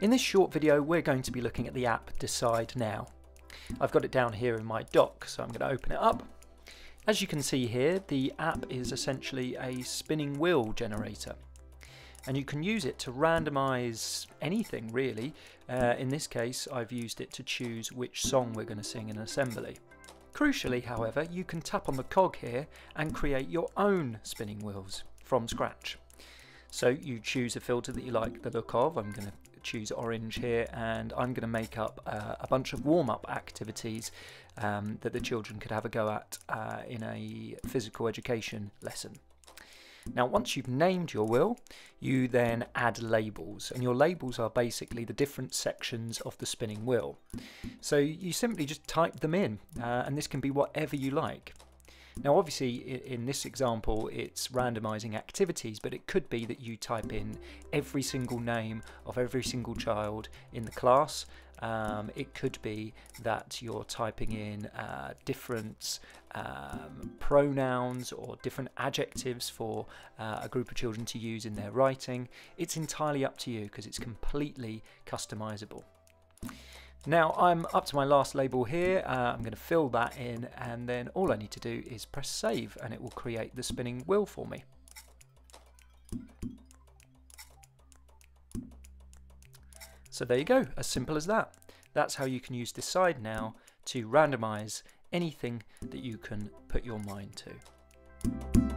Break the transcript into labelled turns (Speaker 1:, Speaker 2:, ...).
Speaker 1: In this short video we're going to be looking at the app Decide Now. I've got it down here in my dock so I'm going to open it up. As you can see here the app is essentially a spinning wheel generator and you can use it to randomize anything really. Uh, in this case I've used it to choose which song we're going to sing in assembly. Crucially however you can tap on the cog here and create your own spinning wheels from scratch. So you choose a filter that you like the look of. I'm going to choose orange here and I'm going to make up uh, a bunch of warm-up activities um, that the children could have a go at uh, in a physical education lesson. Now once you've named your wheel you then add labels and your labels are basically the different sections of the spinning wheel. So you simply just type them in uh, and this can be whatever you like. Now obviously in this example it's randomizing activities but it could be that you type in every single name of every single child in the class. Um, it could be that you're typing in uh, different um, pronouns or different adjectives for uh, a group of children to use in their writing. It's entirely up to you because it's completely customizable. Now I'm up to my last label here, uh, I'm going to fill that in and then all I need to do is press save and it will create the spinning wheel for me. So there you go, as simple as that. That's how you can use Decide Now to randomize anything that you can put your mind to.